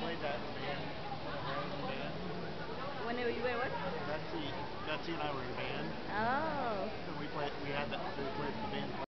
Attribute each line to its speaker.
Speaker 1: played that in band. in.
Speaker 2: When were you were what?
Speaker 1: Betsy, Betsy and I were in a band.
Speaker 2: Oh.
Speaker 1: And we played. We had that. We played the band.